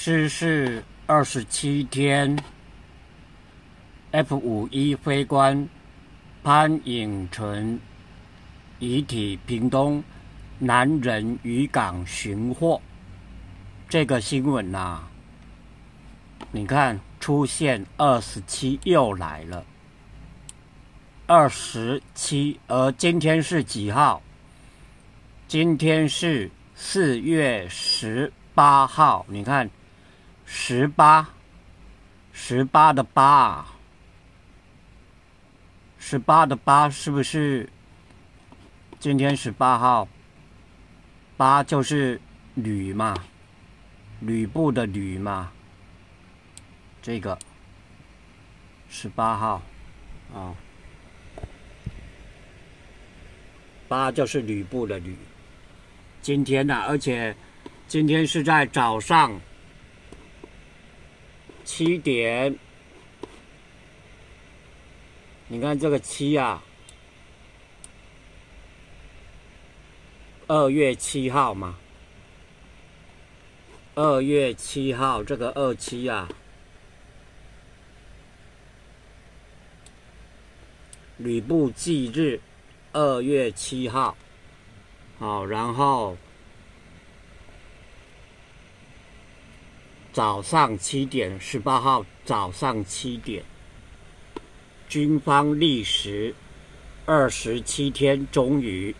失事二十七天，F 五一飞官潘颖纯遗体屏东南人渔港寻获。这个新闻呐，你看出现二十七又来了，二十七，而今天是几号？今天是四月十八号，你看。十八，十八的八，十八的八是不是？今天十八号，八就是吕嘛，吕布的吕嘛。这个十八号，啊，八就是吕布的吕。今天呢，而且今天是在早上。七点，你看这个七啊，二月七号嘛，二月七号这个二七啊，吕布忌日，二月七号，好，然后。早上七点，十八号早上七点，军方历时二十七天，终于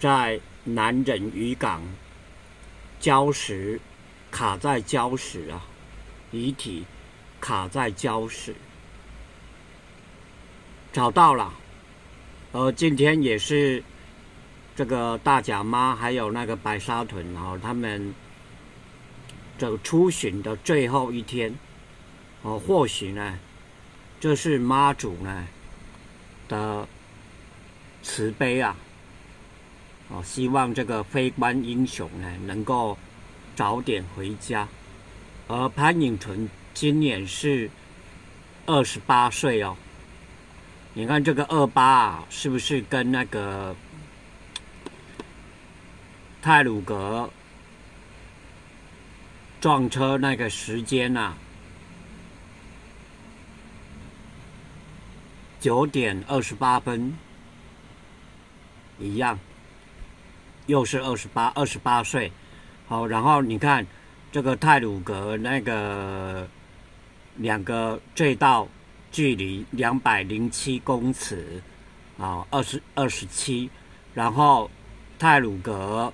在南仁渔港礁石卡在礁石啊，遗体卡在礁石，找到了。呃，今天也是这个大甲妈还有那个白沙屯哦，他们。这出巡的最后一天，哦，或许呢，这是妈祖呢的慈悲啊，哦，希望这个非官英雄呢能够早点回家。而潘颖纯今年是二十八岁哦，你看这个二八啊，是不是跟那个泰鲁格？撞车那个时间呐，九点二十八分，一样，又是二十八，二十八岁。好，然后你看这个泰鲁格那个两个隧道距离两百零七公尺，啊，二十二十七，然后泰鲁格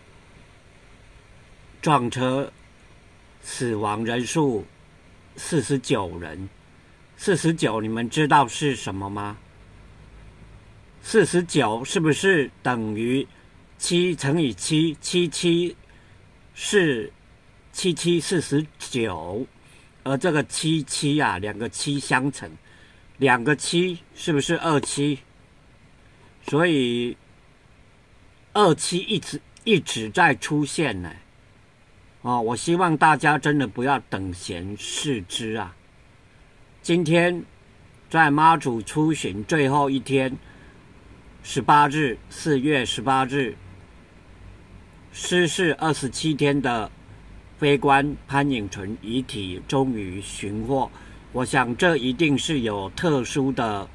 撞车。死亡人数四十九人，四十九，你们知道是什么吗？四十九是不是等于七乘以七？七七是七七四十九，而这个七七啊，两个七相乘，两个七是不是二七？所以二七一直一直在出现呢。哦，我希望大家真的不要等闲视之啊！今天在妈祖出巡最后一天，十八日，四月十八日，失事二十七天的飞官潘颖纯遗体终于寻获，我想这一定是有特殊的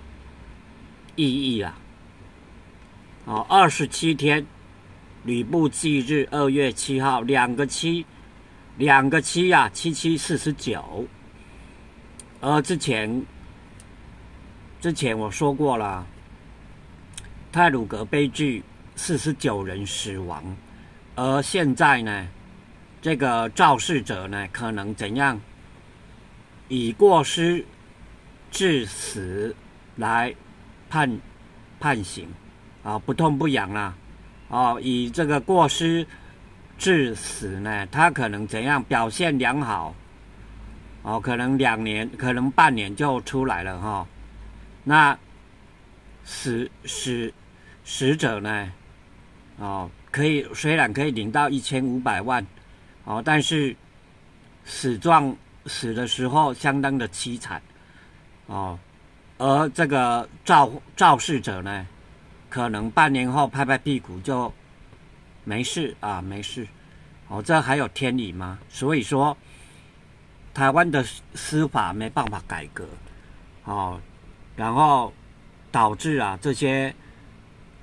意义啊！哦，二十七天，吕布忌日二月七号，两个七。两个七呀，七七四十九。而之前，之前我说过了，泰鲁格悲剧四十九人死亡，而现在呢，这个肇事者呢，可能怎样以过失致死来判判刑啊，不痛不痒啦，哦，以这个过失。致死呢？他可能怎样表现良好？哦，可能两年，可能半年就出来了哈。那死死死者呢？哦，可以虽然可以领到一千五百万，哦，但是死状死的时候相当的凄惨，哦，而这个肇肇事者呢，可能半年后拍拍屁股就。没事啊，没事，哦，这还有天理吗？所以说，台湾的司法没办法改革，哦，然后导致啊这些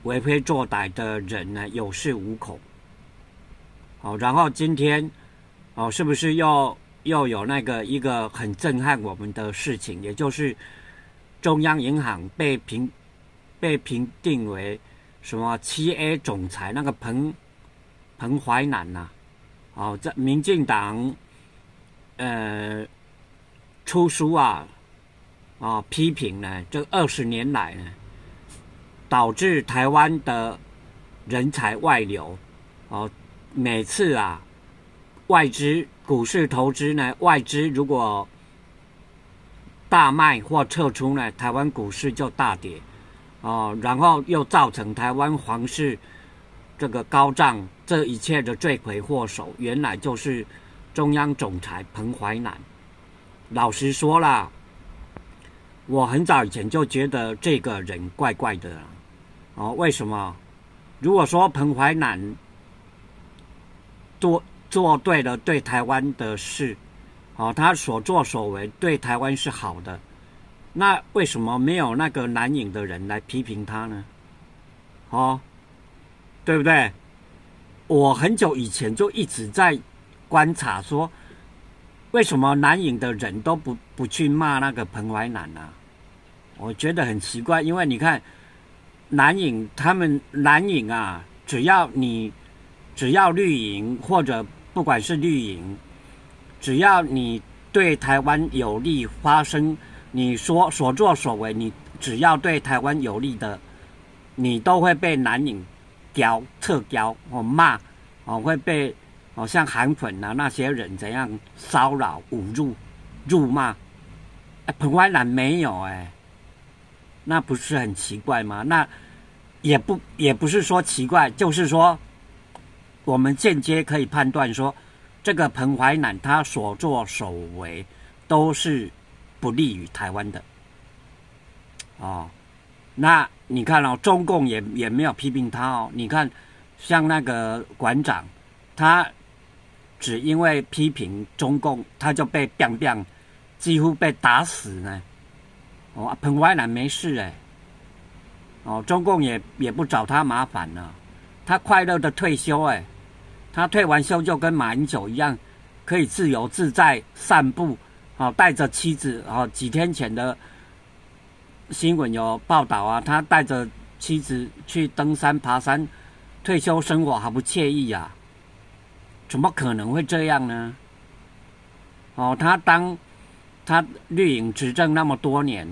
为非作歹的人呢有恃无恐。哦，然后今天哦，是不是又又有那个一个很震撼我们的事情，也就是中央银行被评被评定为什么七 A 总裁那个彭彭淮南呐？哦，这民进党呃出书啊啊批评呢，这二十年来呢，导致台湾的人才外流，哦，每次啊外资股市投资呢，外资如果大卖或撤出呢，台湾股市就大跌，哦，然后又造成台湾房市这个高涨。这一切的罪魁祸首，原来就是中央总裁彭淮南。老实说了，我很早以前就觉得这个人怪怪的。哦，为什么？如果说彭淮南做做对了对台湾的事，哦，他所作所为对台湾是好的，那为什么没有那个南影的人来批评他呢？哦，对不对？我很久以前就一直在观察，说为什么南影的人都不不去骂那个彭淮南呢？我觉得很奇怪，因为你看南影他们南影啊，只要你只要绿营或者不管是绿营，只要你对台湾有利，发生你说所作所为，你只要对台湾有利的，你都会被南影。刁特刁哦骂哦会被哦像韩粉啊那些人怎样骚扰侮辱辱骂，哎彭淮南没有哎，那不是很奇怪吗？那也不也不是说奇怪，就是说我们间接可以判断说，这个彭淮南他所作所为都是不利于台湾的，哦。那你看哦，中共也也没有批评他哦。你看，像那个馆长，他只因为批评中共，他就被 biang bang 几乎被打死呢。哦，彭淮南没事哎。哦，中共也也不找他麻烦了，他快乐的退休哎。他退完休就跟马英九一样，可以自由自在散步，哦，带着妻子哦，几天前的。新闻有报道啊，他带着妻子去登山爬山，退休生活还不惬意呀？怎么可能会这样呢？哦，他当他绿营执政那么多年，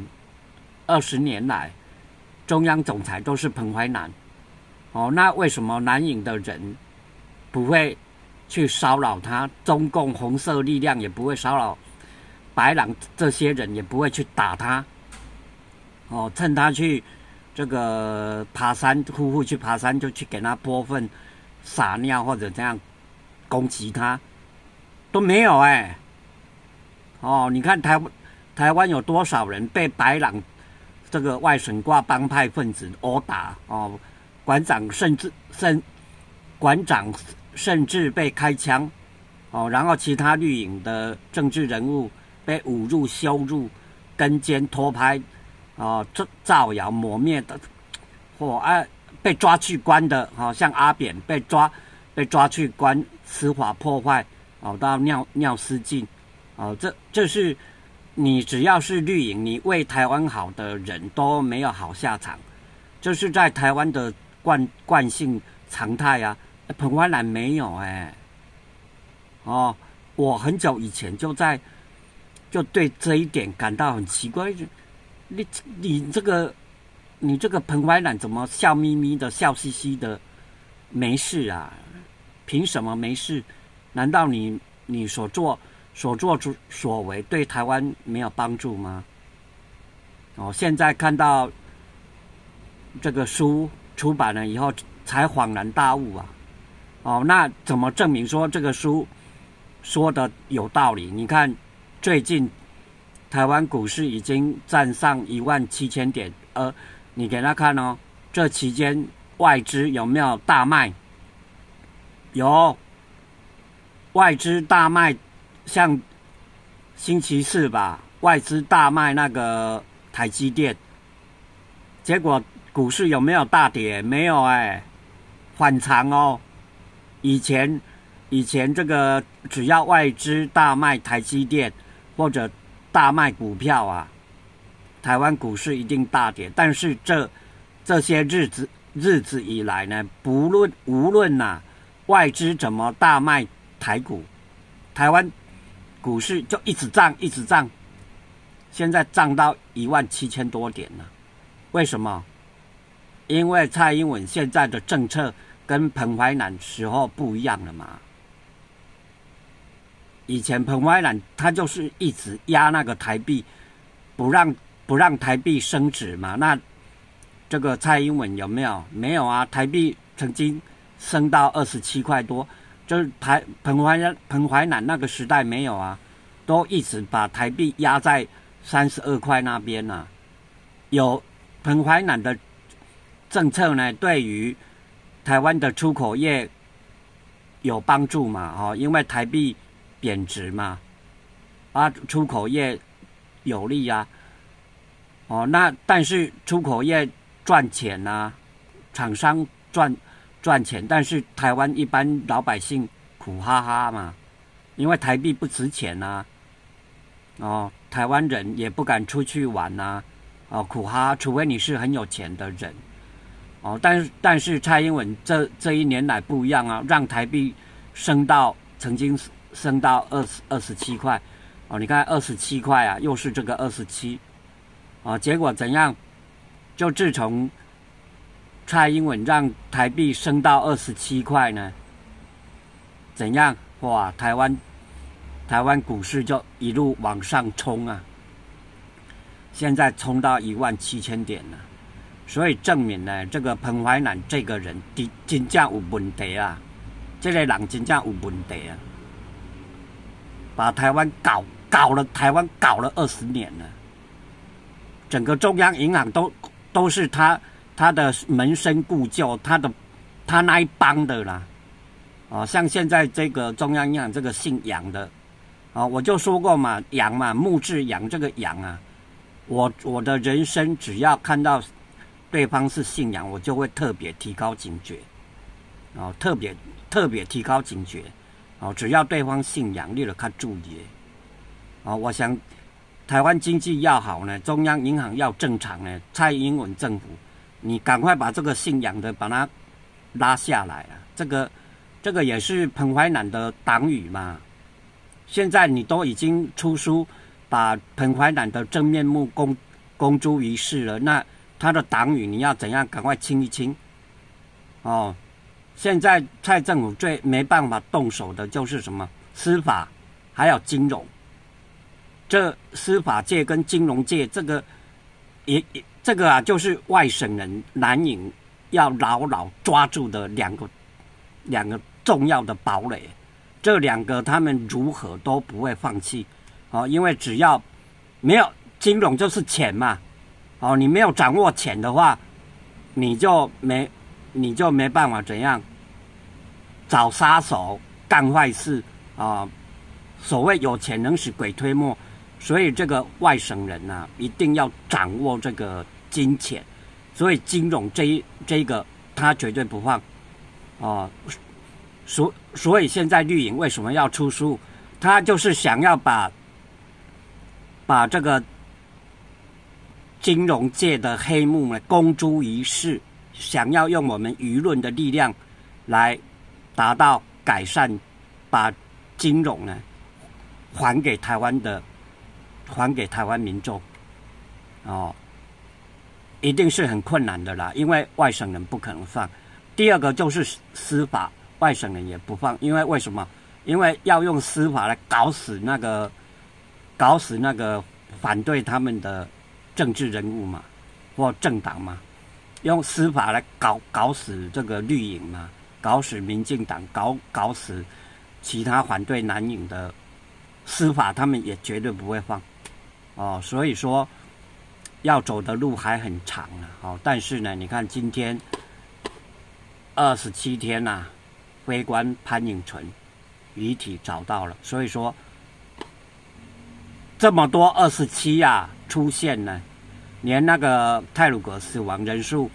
二十年来，中央总裁都是彭淮南，哦，那为什么南营的人不会去骚扰他？中共红色力量也不会骚扰白狼这些人，也不会去打他？哦，趁他去这个爬山，夫妇去爬山就去给他泼粪、撒尿或者这样攻击他，都没有哎。哦，你看台台湾有多少人被白狼这个外省挂帮派分子殴打哦？馆长甚至甚馆长甚至被开枪哦，然后其他绿营的政治人物被侮辱、羞辱、跟监、拖拍。哦，造造谣抹灭的，或啊被抓去关的，好像阿扁被抓被抓去关，司法破坏，哦到尿尿失禁，哦这这是你只要是绿营，你为台湾好的人都没有好下场，这是在台湾的惯惯性常态啊。彭淮南没有哎，哦，我很久以前就在就对这一点感到很奇怪。你你这个，你这个彭淮南怎么笑眯眯的、笑嘻嘻的，没事啊？凭什么没事？难道你你所做所做出所为对台湾没有帮助吗？哦，现在看到这个书出版了以后，才恍然大悟啊！哦，那怎么证明说这个书说的有道理？你看最近。台湾股市已经站上一万七千点，呃，你给他看哦，这期间外资有没有大卖？有，外资大卖，像星期四吧，外资大卖那个台积电，结果股市有没有大跌？没有哎，反常哦。以前以前这个只要外资大卖台积电或者大卖股票啊，台湾股市一定大跌。但是这这些日子日子以来呢，不论无论呐，外资怎么大卖。台股，台湾股市就一直涨，一直涨，现在涨到一万七千多点了。为什么？因为蔡英文现在的政策跟彭淮南时候不一样了嘛。以前彭淮南他就是一直压那个台币，不让不让台币升值嘛。那这个蔡英文有没有？没有啊，台币曾经升到二十七块多。就是台彭淮南彭淮南那个时代没有啊，都一直把台币压在三十二块那边呐。有彭淮南的政策呢，对于台湾的出口业有帮助嘛？哦，因为台币贬值嘛，啊，出口业有利呀。哦，那但是出口业赚钱呐，厂商赚。赚钱，但是台湾一般老百姓苦哈哈嘛，因为台币不值钱呐，哦，台湾人也不敢出去玩呐，哦，苦哈，除非你是很有钱的人，哦，但但是蔡英文这这一年来不一样啊，让台币升到曾经升到二十二十七块，哦，你看二十七块啊，又是这个二十七，哦，结果怎样？就自从。蔡英文让台币升到二十七块呢？怎样？哇！台湾台湾股市就一路往上冲啊！现在冲到一万七千点了，所以证明呢，这个彭淮南这个人的真正有问题啊！这个人真正有问题啊！把台湾搞搞了，台湾搞了二十年了，整个中央银行都都是他。他的门生故旧，他的他那一帮的啦，哦，像现在这个中央银行这个姓杨的，哦，我就说过嘛，杨嘛，木字杨这个杨啊，我我的人生只要看到对方是姓杨，我就会特别提高警觉，哦，特别特别提高警觉，哦，只要对方姓杨，你了看注意，哦，我想台湾经济要好呢，中央银行要正常呢，蔡英文政府。你赶快把这个信仰的把它拉下来啊！这个这个也是彭淮南的党羽嘛。现在你都已经出书，把彭淮南的真面目公公诸于世了，那他的党羽你要怎样赶快清一清？哦，现在蔡政府最没办法动手的就是什么司法，还有金融。这司法界跟金融界这个也也。这个啊，就是外省人南营要牢牢抓住的两个两个重要的堡垒，这两个他们如何都不会放弃哦，因为只要没有金融就是钱嘛，哦，你没有掌握钱的话，你就没你就没办法怎样找杀手干坏事啊，所谓有钱能使鬼推磨。所以这个外省人呐，一定要掌握这个金钱，所以金融这一这个他绝对不放，啊，所所以现在绿营为什么要出书？他就是想要把把这个金融界的黑幕呢公诸于世，想要用我们舆论的力量来达到改善，把金融呢还给台湾的。还给台湾民众，哦，一定是很困难的啦，因为外省人不可能放。第二个就是司法，外省人也不放，因为为什么？因为要用司法来搞死那个，搞死那个反对他们的政治人物嘛，或政党嘛，用司法来搞搞死这个绿营嘛，搞死民进党，搞搞死其他反对蓝营的司法，他们也绝对不会放。哦，所以说要走的路还很长呢。哦，但是呢，你看今天二十七天呐，微观潘颖纯遗体找到了，所以说这么多二十七呀出现呢，连那个泰鲁格死亡人数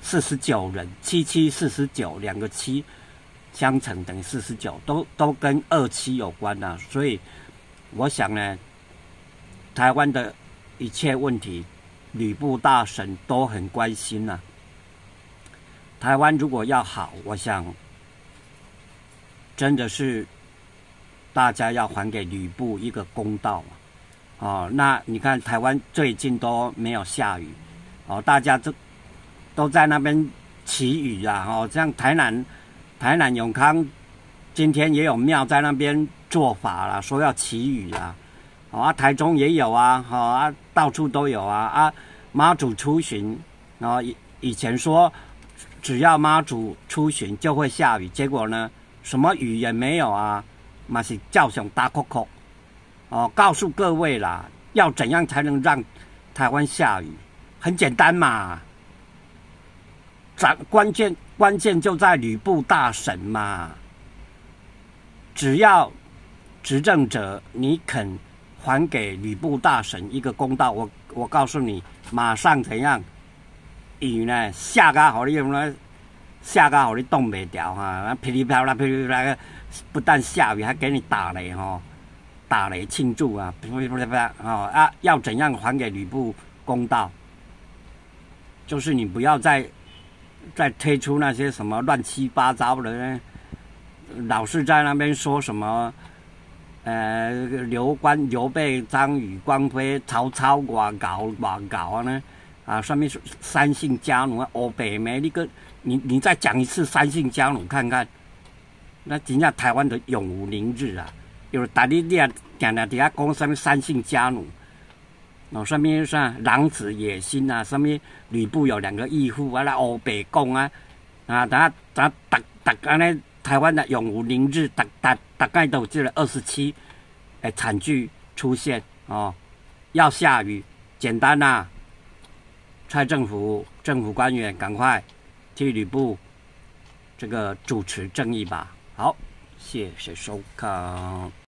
四十九人，七七四十九，两个七相乘等于四十九，都都跟二七有关的，所以我想呢，台湾的一切问题，吕布大神都很关心呐。台湾如果要好，我想真的是大家要还给吕布一个公道哦，那你看台湾最近都没有下雨，哦，大家都都在那边祈雨啊，哦，像台南台南永康今天也有庙在那边做法了，说要祈雨啊，哦啊，台中也有啊，好啊，到处都有啊啊，妈祖出巡，然后以以前说。只要妈祖出巡就会下雨，结果呢，什么雨也没有啊，嘛是叫熊大哭哭。哦，告诉各位啦，要怎样才能让台湾下雨？很简单嘛，咱关键关键就在吕布大神嘛。只要执政者你肯还给吕布大神一个公道，我我告诉你，马上怎样？雨呢下个好你用呢下个好你冻袂掉哈，噼里啪啦噼里啪啦，不但下雨还给你打雷哈，打雷庆祝啊，噼里啪啦啪哦啊，要怎样还给吕布公道？就是你不要再再推出那些什么乱七八糟的，老是在那边说什么呃刘关刘备张宇关飞曹操我搞我搞啊呢？啊，上面是三姓家奴啊，欧北梅那个，你你再讲一次三姓家奴看看，那真正台湾的永无宁日啊！有大你你啊，讲了底下讲什么三姓家奴，哦，上面啥狼子野心啊，上面吕布有两个义父啊，那欧北公啊，啊，等下咱大大概呢，台湾的永无宁日，大大大概都这了二十七，诶，惨剧出现哦，要下雨，简单呐。蔡政府政府官员，赶快替吕布这个主持正义吧！好，谢谢收看。